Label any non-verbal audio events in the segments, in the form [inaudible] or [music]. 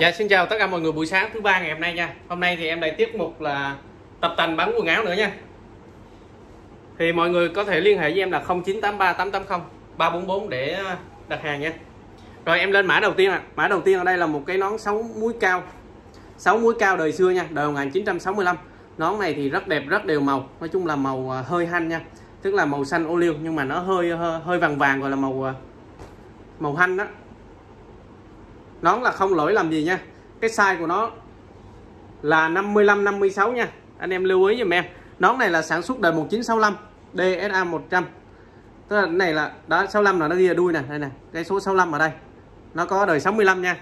Dạ xin chào tất cả mọi người buổi sáng thứ ba ngày hôm nay nha. Hôm nay thì em lại tiếp mục là tập tành bán quần áo nữa nha. Thì mọi người có thể liên hệ với em là 0983 880 344 để ờ, đặt hàng nha. Rồi em lên mã đầu tiên à. Mã đầu tiên ở đây là một cái nón 6 múi cao. 6 múi cao đời xưa nha, đời 1965. Nón này thì rất đẹp, rất đều màu. Nói chung là màu ờ, hơi hanh nha. Tức là màu xanh ô liu nhưng mà nó hơi hơi, hơi vàng vàng gọi là màu màu hanh đó nón là không lỗi làm gì nha cái size của nó là 55 56 nha anh em lưu ý giùm em nón này là sản xuất đời 1965 DSA 100 tức là cái này là đó 65 là nó ghi ở đuôi nè đây nè cái số 65 ở đây nó có đời 65 nha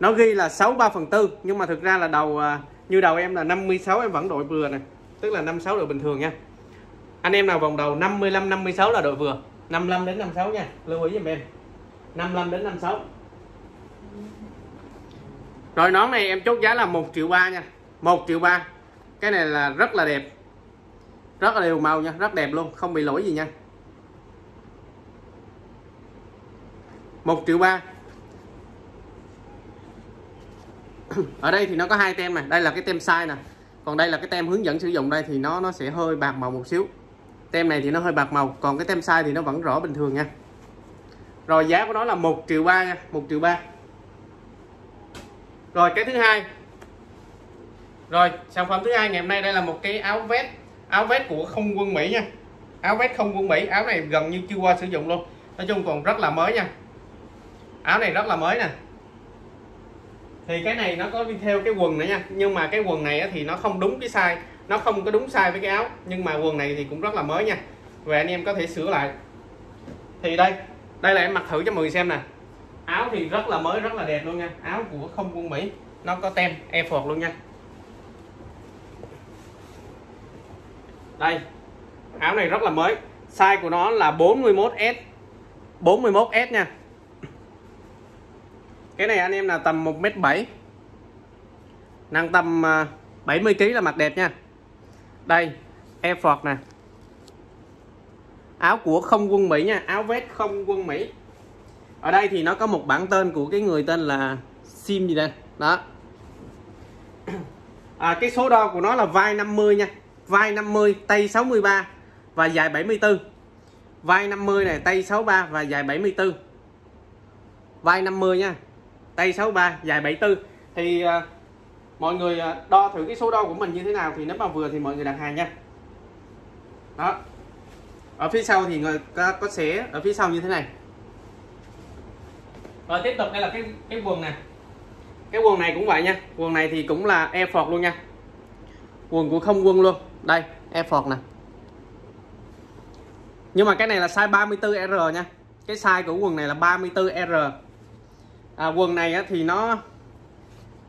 nó ghi là 63 phần tư nhưng mà thực ra là đầu như đầu em là 56 em vẫn đội vừa nè tức là 56 đội bình thường nha anh em nào vòng đầu 55 56 là đội vừa 55 đến 56 nha lưu ý giùm em 55 đến 56 rồi nón này em chốt giá là 1 triệu ba nha. 1 triệu ba. Cái này là rất là đẹp. Rất là đều màu nha, rất đẹp luôn, không bị lỗi gì nha. 1 triệu ba. Ở đây thì nó có hai tem này, đây là cái tem size nè. Còn đây là cái tem hướng dẫn sử dụng, đây thì nó nó sẽ hơi bạc màu một xíu. Tem này thì nó hơi bạc màu, còn cái tem size thì nó vẫn rõ bình thường nha. Rồi giá của nó là 1 triệu ba nha 1 triệu ba rồi, cái thứ hai. Rồi, sản phẩm thứ hai ngày hôm nay đây là một cái áo vest. Áo vest của không quân Mỹ nha. Áo vest không quân Mỹ. Áo này gần như chưa qua sử dụng luôn. Nói chung còn rất là mới nha. Áo này rất là mới nè. Thì cái này nó có đi theo cái quần nữa nha. Nhưng mà cái quần này thì nó không đúng cái size. Nó không có đúng size với cái áo. Nhưng mà quần này thì cũng rất là mới nha. Về anh em có thể sửa lại. Thì đây. Đây là em mặc thử cho mọi người xem nè áo thì rất là mới, rất là đẹp luôn nha. Áo của không quân Mỹ, nó có tem effort luôn nha. Đây, áo này rất là mới. Size của nó là 41S 41S nha. Cái này anh em là tầm 1m7 nặng tầm à, 70kg là mặt đẹp nha. Đây effort nè. Áo của không quân Mỹ nha, áo vest không quân Mỹ ở đây thì nó có một bản tên của cái người tên là sim gì đây? Đó. À, cái số đo của nó là vai 50 nha. Vai 50 tay 63 và dài 74 vai 50 này tay 63 và dài 74 vai 50 nha tay 63 dài 74 thì à, mọi người à, đo thử cái số đo của mình như thế nào thì nếu mà vừa thì mọi người đặt hàng nha. Đó. Ở phía sau thì người có, có xé ở phía sau như thế này rồi tiếp tục đây là cái cái quần này cái quần này cũng vậy nha. Quần này thì cũng là effort luôn nha. Quần của không quân luôn. Đây effort nè. Nhưng mà cái này là size 34R nha. Cái size của quần này là 34R à, quần này á, thì nó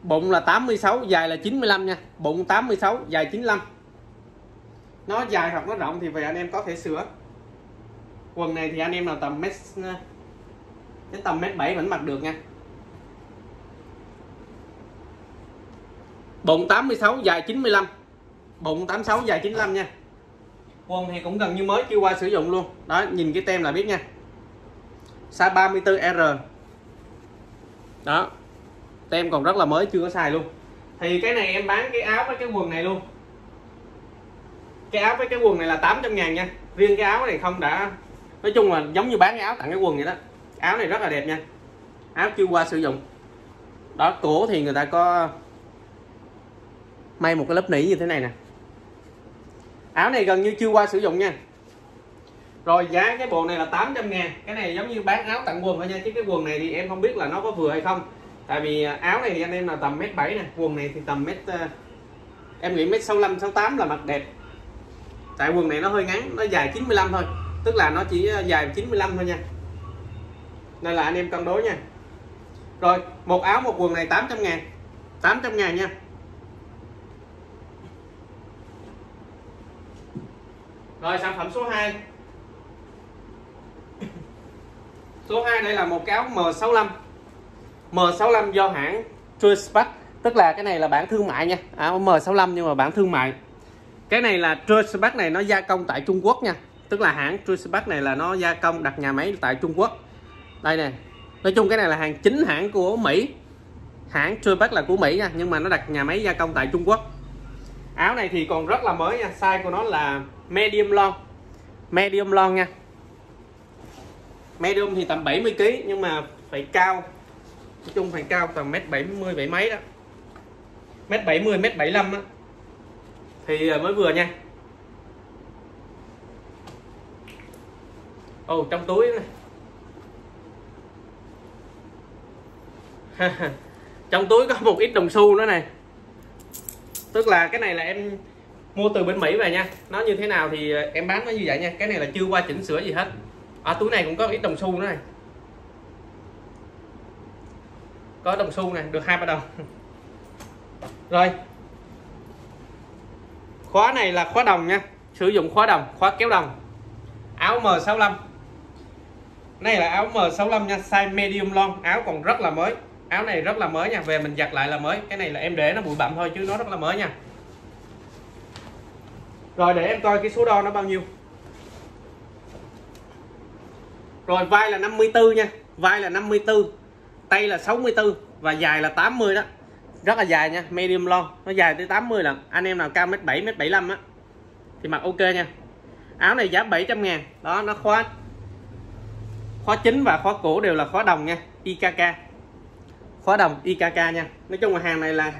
bụng là 86 dài là 95 nha. Bụng 86 dài 95 nó dài hoặc nó rộng thì về anh em có thể sửa. Quần này thì anh em nào tầm mét đến tầm mét bảy vẫn mặc được nha. Bụng 86 dài 95 bụng 86 dài 95 nha. Quần thì cũng gần như mới chưa qua sử dụng luôn. Đó, nhìn cái tem là biết nha. Size 34R đó, tem còn rất là mới, chưa có xài luôn. Thì cái này em bán cái áo với cái quần này luôn. Cái áo với cái quần này là 800 ngàn nha. Riêng cái áo này không đã. Nói chung là giống như bán cái áo tặng cái quần vậy đó áo này rất là đẹp nha. Áo chưa qua sử dụng. Đó, cổ thì người ta có may một cái lớp nỉ như thế này nè. Áo này gần như chưa qua sử dụng nha. Rồi, giá cái bộ này là 800 ngàn. Cái này giống như bán áo tặng quần thôi nha, chứ cái quần này thì em không biết là nó có vừa hay không. Tại vì à, áo này thì anh em là tầm mét bảy nè, quần này thì tầm mét à, em nghĩ mét 65 68 là mặc đẹp. Tại quần này nó hơi ngắn, nó dài 95 thôi. Tức là nó chỉ à, dài 95 thôi nha nên là anh em cân đối nha. Rồi, một áo, một quần này 800 ngàn. 800 ngàn nha. Rồi, sản phẩm số 2 số 2 đây là một cái áo M65 M65 do hãng Truespack tức là cái này là bản thương mại nha. À, áo M65 nhưng mà bản thương mại. Cái này là Truespack này nó gia công tại Trung Quốc nha. Tức là hãng Truespack này là nó gia công đặt nhà máy tại Trung Quốc đây nè. Nói chung cái này là hàng chính hãng của Mỹ. Hãng Trueback là của Mỹ nha nhưng mà nó đặt nhà máy gia công tại Trung Quốc. Áo này thì còn rất là mới nha size của nó là medium long. Medium long nha. Medium thì tầm 70 kg nhưng mà phải cao. Nói chung phải cao tầm mét 70 bảy mấy đó. Mét 70 mét 75 á. Thì à, mới vừa nha. Ồ oh, trong túi này [laughs] trong túi có một ít đồng xu nữa này. Tức là cái này là em mua từ bên Mỹ về nha. Nó như thế nào thì ờ, em bán nó như vậy nha. Cái này là chưa qua chỉnh sửa gì hết. Ở à, túi này cũng có ít đồng xu nữa này. Có đồng xu này được hai ba đồng. [laughs] Rồi. Khóa này là khóa đồng nha. Sử dụng khóa đồng khóa kéo đồng. Áo M65. Này là áo M65 nha size medium long áo còn rất là mới áo này rất là mới nha. Về mình giặt lại là mới. Cái này là em để nó bụi bặm thôi, chứ nó rất là mới nha. Rồi, để em coi cái số đo nó bao nhiêu. Rồi, vai là 54 nha. Vai là 54 tay là 64 và dài là 80 đó. Rất là dài nha, medium long. Nó dài tới 80 lần anh em nào cao mét 7 mét 75 á, thì mặc ok nha. Áo này giá 700 ngàn. Đó, nó khóa khóa chính và khóa cổ đều là khóa đồng nha. IKK khóa đồng IKK nha. Nói chung là hàng này là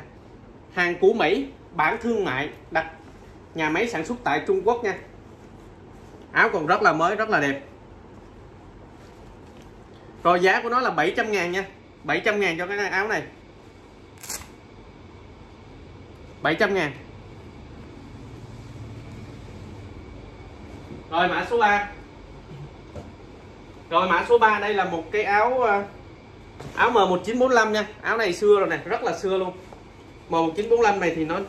hàng của Mỹ, bản thương mại đặt nhà máy sản xuất tại Trung Quốc nha. Áo còn rất là mới, rất là đẹp. Rồi giá của nó là 700 ngàn nha. 700 ngàn cho cái áo này. 700 ngàn. Rồi mã số 3 rồi mã số 3 đây là một cái áo ờ, áo M1945 nha. Áo này xưa rồi nè, rất là xưa luôn. M1945 này thì nó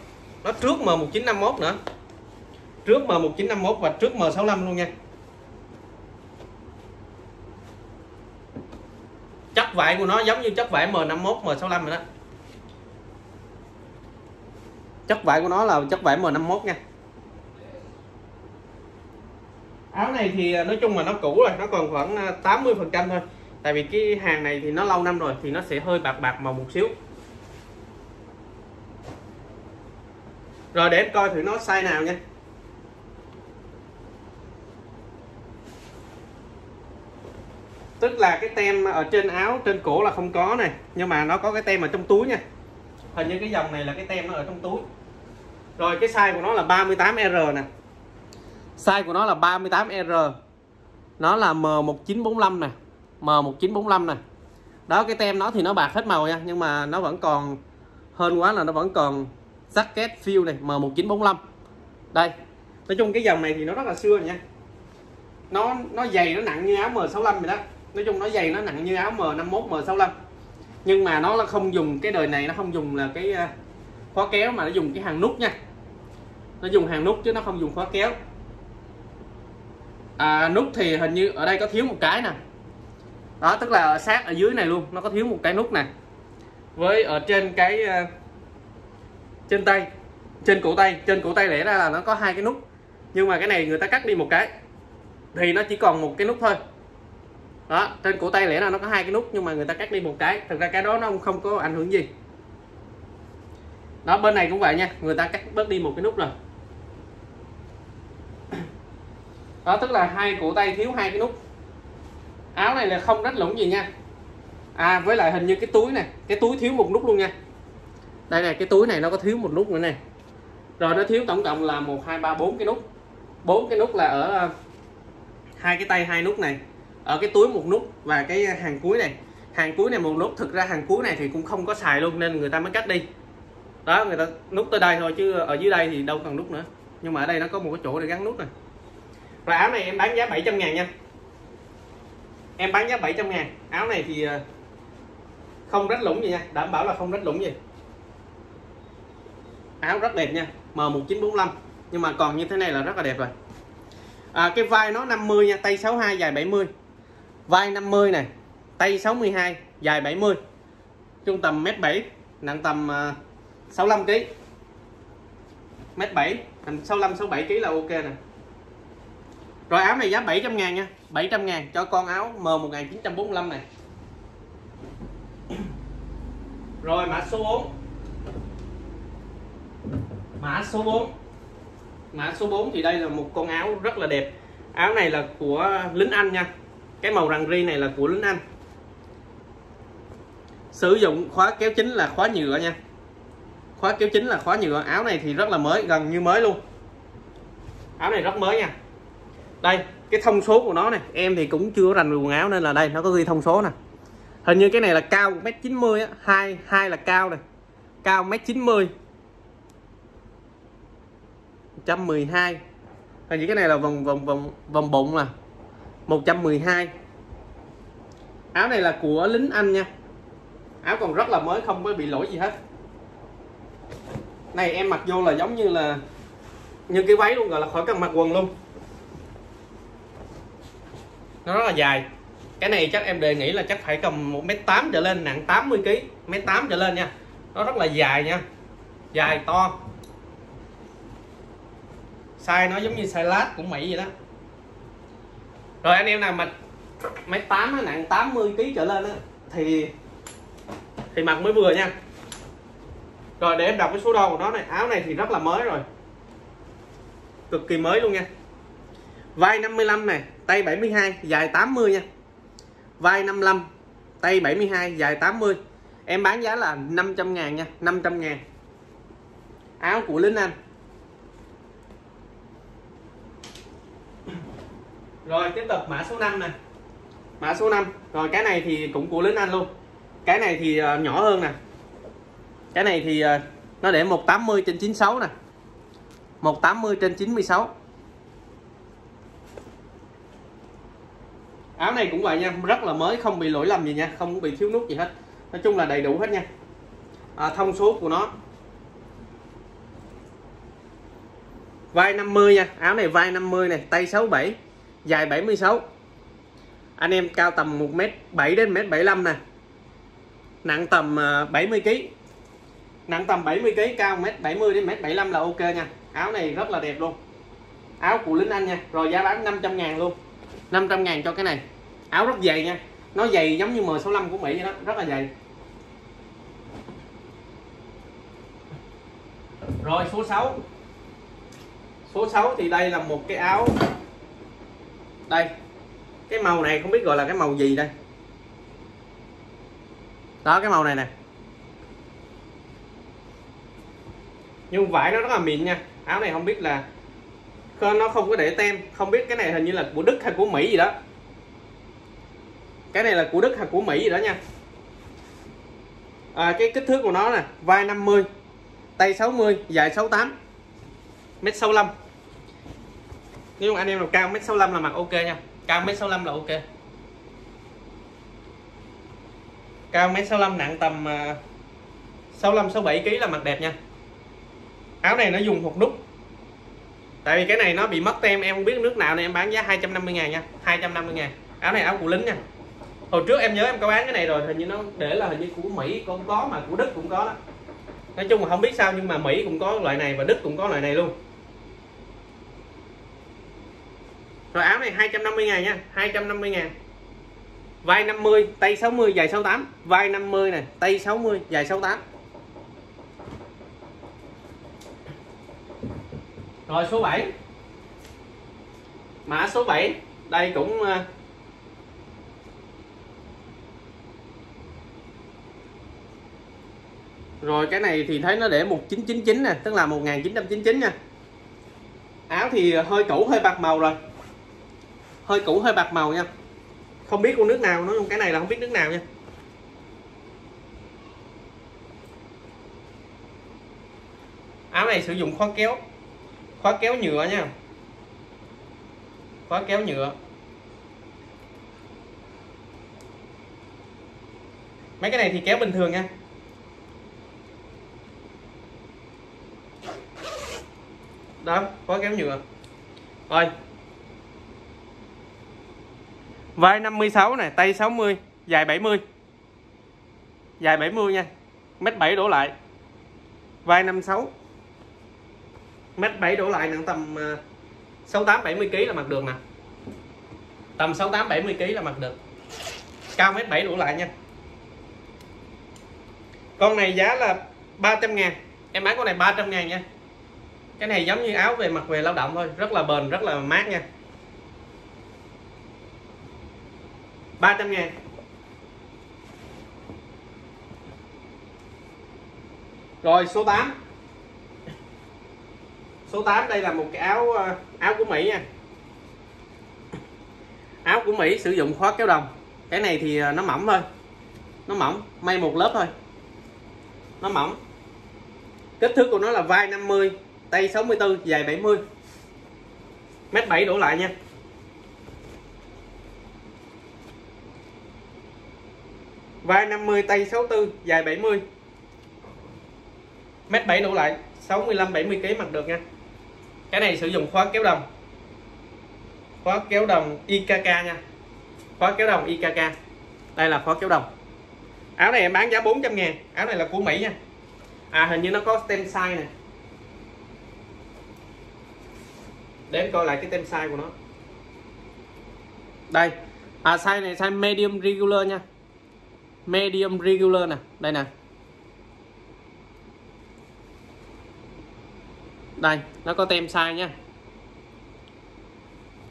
nó trước M1951 nữa. Trước M1951 và trước M65 luôn nha. Chất vải của nó giống như chất vải M51 M65 rồi đó. Chất vải của nó là chất vải M51 nha. Áo này thì à, nói chung là nó cũ rồi, nó còn khoảng à, 80 phần trăm thôi tại vì cái hàng này thì nó lâu năm rồi, thì nó sẽ hơi bạc bạc màu một xíu. Rồi để em coi thử nó size nào nha. Tức là cái tem ở trên áo, trên cổ là không có này, nhưng mà nó có cái tem ở trong túi nha. Hình như cái dòng này là cái tem nó ở trong túi. Rồi cái size của nó là 38R nè. Size của nó là 38R nó là M1945 nè. M1945 này. Đó cái tem nó thì nó bạc hết màu nha nhưng mà nó vẫn còn hơn quá là nó vẫn còn jacket fill này M1945 đây nói chung cái dòng này thì nó rất là xưa nha. Nó nó dày nó nặng như áo M65 vậy đó. Nói chung nó dày nó nặng như áo M51 M65 nhưng mà nó không dùng cái đời này nó không dùng là cái à, khóa kéo mà nó dùng cái hàng nút nha. Nó dùng hàng nút chứ nó không dùng khóa kéo. À, nút thì hình như ở đây có thiếu một cái nè đó, tức là sát ở dưới này luôn, nó có thiếu một cái nút này. Với ở trên cái ờ, trên tay, trên cổ tay, trên cổ tay lẽ ra là nó có hai cái nút. Nhưng mà cái này người ta cắt đi một cái, thì nó chỉ còn một cái nút thôi. Đó, trên cổ tay lẽ ra nó có hai cái nút, nhưng mà người ta cắt đi một cái. Thực ra cái đó nó không có ảnh hưởng gì. Đó, bên này cũng vậy nha, người ta cắt bớt đi một cái nút rồi. Đó, tức là hai cổ tay thiếu hai cái nút áo này là không rách lũng gì nha. À với lại hình như cái túi này, cái túi thiếu một nút luôn nha. Đây này cái túi này nó có thiếu một nút nữa này rồi nó thiếu tổng cộng là một, hai, ba, bốn cái nút. Bốn cái nút là ở ờ, hai cái tay, hai nút này. Ở cái túi một nút và cái hàng cuối này. Hàng cuối này một nút, thực ra hàng cuối này thì cũng không có xài luôn nên người ta mới cắt đi. Đó, người ta nút tới đây thôi chứ ở dưới đây thì đâu cần nút nữa. Nhưng mà ở đây nó có một cái chỗ để gắn nút này Rồi áo này em bán giá 700 ngàn nha em bán giá 700 ngàn. Áo này thì ờ, không rách lũng gì nha. Đảm bảo là không rách lũng gì. Áo rất đẹp nha. M1945 nhưng mà còn như thế này là rất là đẹp rồi. À, cái vai nó 50 nha. Tay 62 dài 70 vai 50 này. Tay 62 dài 70 trung tầm mét 7 nặng tầm uh, 65 kg mét 7 thành 65 67 kg là ok nè. Rồi áo này giá 700 ngàn nha. 700 ngàn cho con áo M1945 này. Rồi, mã số 4 mã số 4 mã số 4 thì đây là một con áo rất là đẹp. Áo này là của lính Anh nha. Cái màu rằn ri này là của lính Anh. Sử dụng khóa kéo chính là khóa nhựa nha. Khóa kéo chính là khóa nhựa. Áo này thì rất là mới, gần như mới luôn. Áo này rất mới nha. Đây cái thông số của nó này. Em thì cũng chưa rành quần áo nên là đây, nó có ghi thông số nè. Hình như cái này là cao 1m90 á, hai hai là cao này. Cao 1m90 112 hình như cái này là vòng vòng vòng vòng bụng là 112 áo này là của lính Anh nha. Áo còn rất là mới, không có bị lỗi gì hết. Này, em mặc vô là giống như là, như cái váy luôn, gọi là khỏi cần mặc quần luôn nó rất là dài. Cái này chắc em đề nghị là chắc phải cầm một mét tám trở lên nặng 80 kg mét tám trở lên nha. Nó rất là dài nha. Dài to. Size nó giống như size lát của Mỹ vậy đó. Rồi anh em nào mà mét tám nặng 80 kg trở lên đó, thì thì mặc mới vừa nha. Rồi để em đọc cái số đo của nó này. Áo này thì rất là mới rồi. Cực kỳ mới luôn nha vai 55 này tay 72 dài 80 nha. Vai 55 tay 72 dài 80 em bán giá là 500 ngàn nha 500 ngàn. Áo của Linh Anh. Rồi tiếp tục mã số 5 này. Mã số 5 rồi cái này thì cũng của Linh Anh luôn. Cái này thì uh, nhỏ hơn nè. Cái này thì uh, nó để 180 trên 96 nè. 180 trên 96 áo này cũng vậy nha rất là mới không bị lỗi lầm gì nha không bị thiếu nút gì hết. Nói chung là đầy đủ hết nha. À, thông số của nó. Vai 50 nha áo này vai 50 này tay 67 dài 76 anh em cao tầm 1m7 đến 1m75 nè. Nặng tầm à, 70kg nặng tầm 70 kg cao 1m70 đến 1m75 là ok nha. Áo này rất là đẹp luôn. Áo của lính Anh nha rồi giá bán 500 ngàn luôn. 500 ngàn cho cái này. Áo rất dày nha. Nó dày giống như M65 của Mỹ vậy đó, rất là dày. Rồi, số 6 số 6 thì đây là một cái áo. Đây, cái màu này không biết gọi là cái màu gì đây. Đó, cái màu này nè. Nhưng vải nó rất là mịn nha. Áo này không biết là nó không có để tem. Không biết cái này hình như là của Đức hay của Mỹ gì đó. Cái này là của Đức hay của Mỹ gì đó nha. À, cái kích thước của nó nè vai 50 tay 60 dài 68 mét 65 nếu anh em nào cao mét 65 là mặc ok nha. Cao mét 65 là ok. Cao mét 65 nặng tầm 65 67 kg là mặc đẹp nha. Áo này nó dùng hột đúc tại vì cái này nó bị mất tem, em không biết nước nào nên em bán giá 250 ngàn nha 250 ngàn. Áo này áo của lính nha. Hồi trước em nhớ em có bán cái này rồi, hình như nó để là hình như của Mỹ, cũng có mà của Đức cũng có đó. Nói chung là không biết sao nhưng mà Mỹ cũng có loại này và Đức cũng có loại này luôn. Rồi áo này 250 ngàn nha 250 ngàn. Vai 50 tay 60 dài 68 vai 50 này, tay 60 dài 68 rồi, số 7 mã số 7 đây cũng ờ, Rồi, cái này thì thấy nó để 1999 nè, Tức là 1999 nha. Áo thì hơi cũ, hơi bạc màu rồi. Hơi cũ, hơi bạc màu nha. Không biết con nước nào nó Cái này là không biết nước nào nha. Áo này sử dụng khóa kéo. Khóa kéo nhựa nha. Khóa kéo nhựa. Mấy cái này thì kéo bình thường nha. Đó, khóa kéo nhựa. Rồi. Vai 56 này tay 60 dài 70 dài 70 nha. Mét 7 đổ lại. Vai 56 mét 7 đổ lại nặng tầm 68 70 kg là mặc được nè. Tầm 68 70 kg là mặc được cao mét 7 đổ lại nha. Con này giá là 300 ngàn. Em bán con này 300 ngàn nha. Cái này giống như áo về mặc về lao động thôi, rất là bền, rất là mát nha. 300 ngàn. Rồi số 8 số 8 đây là một cái áo ờ, áo của Mỹ nha. Áo của Mỹ sử dụng khóa kéo đồng. Cái này thì ờ, nó mỏng thôi. Nó mỏng, may một lớp thôi. Nó mỏng. Kích thước của nó là vai 50 tay 64 dài 70 mét 7 đổ lại nha. Vai 50 tay 64 dài 70 mét 7 đổ lại 65 70 kg mặc được nha cái này sử dụng khóa kéo đồng. Khóa kéo đồng IKK nha. Khóa kéo đồng IKK đây là khóa kéo đồng. Áo này em bán giá 400 ngàn. Áo này là của Mỹ nha. À hình như nó có tem size này để em coi lại cái tem size của nó. Đây. À size này size medium regular nha. Medium regular nè. Đây nè. Đây, nó có tem size nha.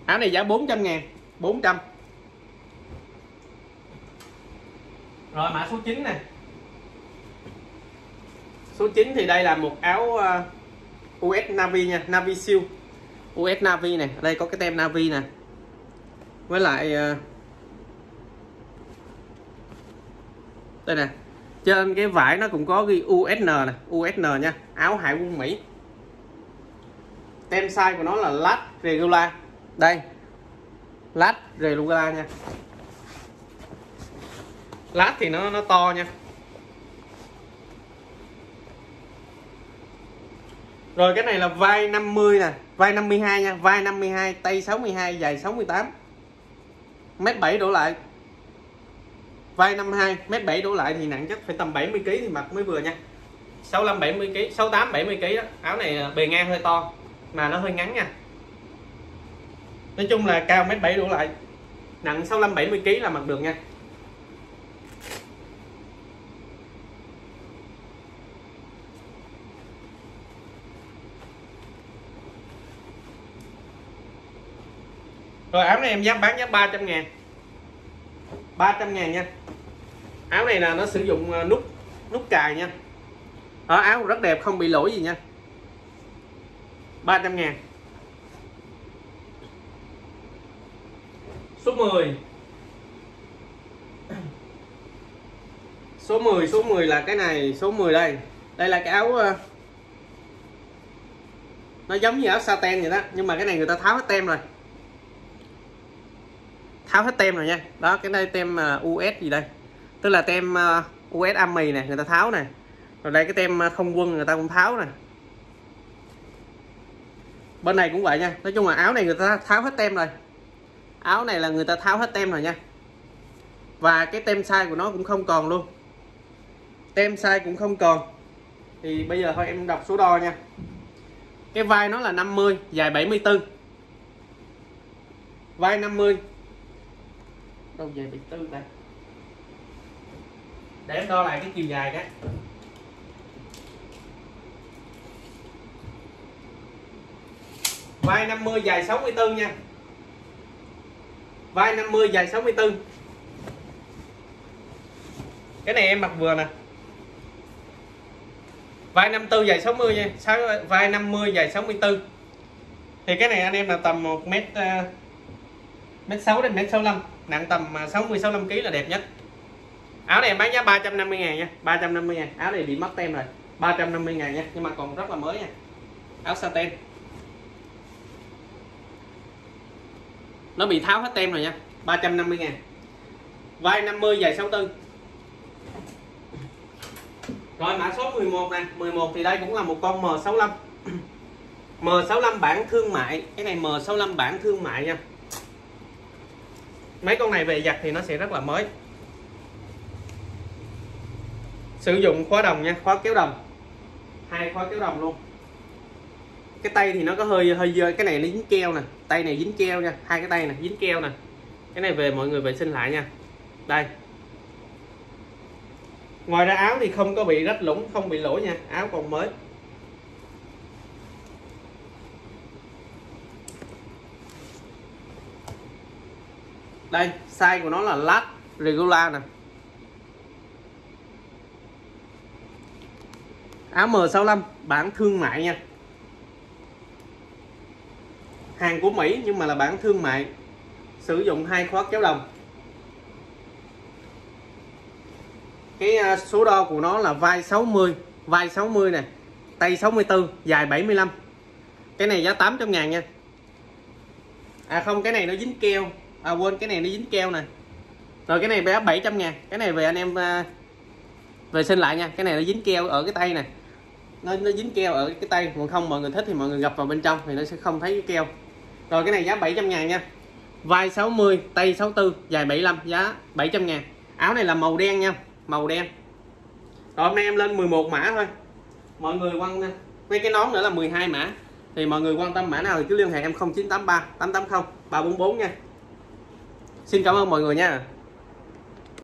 Áo này giá 400 ngàn 400 rồi, mã số 9 nè. Số 9 thì đây là một áo ờ, US Navy nha, Navy siêu US Navy này đây có cái tem Navy nè. Với lại ờ, đây nè. Trên cái vải nó cũng có ghi USN nè USN nha, áo hải quân Mỹ tem size của nó là lát regular. Đây, lát regular nha. Lát thì nó nó to nha. Rồi cái này là vai 50 nè, vai 52 nha, vai 52 tay 62 dài 68 mét 7 đổ lại. Vai 52 mét 7 đổ lại thì nặng chắc phải tầm 70 kg thì mặc mới vừa nha. 65 70 kg 68 70 kg đó. Áo này à, bề ngang hơi to mà nó hơi ngắn nha. Nói chung là cao mét 7 đổ lại. Nặng 65 70 kg là mặc được nha. Rồi áo này em dám bán giá 300 ngàn. 300 ngàn nha. Áo này là nó sử dụng ờ, nút nút cài nha. Đó, áo rất đẹp không bị lỗi gì nha. 300 ngàn. Số 10 số 10 số 10 là cái này số 10 đây. Đây là cái áo ờ, nó giống như áo satin vậy đó nhưng mà cái này người ta tháo hết tem rồi. Tháo hết tem rồi nha. Đó cái đây tem ờ, US gì đây? Tức là tem ờ, US Army này người ta tháo này. Rồi đây cái tem không quân người ta cũng tháo nè bên này cũng vậy nha. Nói chung là áo này người ta tháo hết tem rồi. Áo này là người ta tháo hết tem rồi nha. Và cái tem size của nó cũng không còn luôn. Tem size cũng không còn. Thì bây giờ thôi, em đọc số đo nha. Cái vai nó là 50 dài 74 vai 50 đâu dài 74 đây để em đo lại cái chiều dài cái. Vai 50 dài 64 nha. Vai 50 dài 64 cái này em mặc vừa nè. Vai 54 dài 60 nha. Vai 50 dài 64 thì cái này anh em là tầm 1 mét uh, mét 6 đến mét 65 nặng tầm 60 65 kg là đẹp nhất. Áo này em bán giá 350 ngàn nha. 350 ngàn. Áo này bị mất tem rồi. 350 ngàn nha. Nhưng mà còn rất là mới nha. Áo satin. Nó bị tháo hết tem rồi nha. 350 ngàn. Vai 50 dài 64 rồi, mã số 11 nè. 11 thì đây cũng là một con M65 [clears throat] M65 bản thương mại. Cái này M65 bản thương mại nha. Mấy con này về giặt thì nó sẽ rất là mới. Sử dụng khóa đồng nha, khóa kéo đồng. Hai khóa kéo đồng luôn. Cái tay thì nó có hơi hơi dơ cái này nó dính keo nè tay này dính keo nha, hai cái tay này dính keo nè. Cái này về mọi người vệ sinh lại nha. Đây. Ngoài ra áo thì không có bị rách lũng không bị lỗi nha, áo còn mới. Đây, size của nó là lát regular nè. Áo M65 bản thương mại nha hàng của Mỹ nhưng mà là bản thương mại. Sử dụng hai khóa kéo đồng. Cái à, số đo của nó là vai 60 vai 60 nè tay 64 dài 75 cái này giá 800 ngàn nha. À không cái này nó dính keo. À quên cái này nó dính keo nè. Rồi cái này bé 700 ngàn. Cái này về anh em à, về xin lại nha. Cái này nó dính keo ở cái tay nè. Nó, nó dính keo ở cái tay. Còn không mọi người thích thì mọi người gập vào bên trong thì nó sẽ không thấy cái keo rồi, cái này giá 700 ngàn nha. Vai 60 tay 64 dài 75 giá 700 ngàn. Áo này là màu đen nha, màu đen. Rồi, hôm nay em lên 11 mã thôi. Mọi người quan mấy cái nón nữa là 12 mã. Thì mọi người quan tâm mã nào thì cứ liên hệ em 0983 880 344 nha. Xin cảm ơn mọi người nha.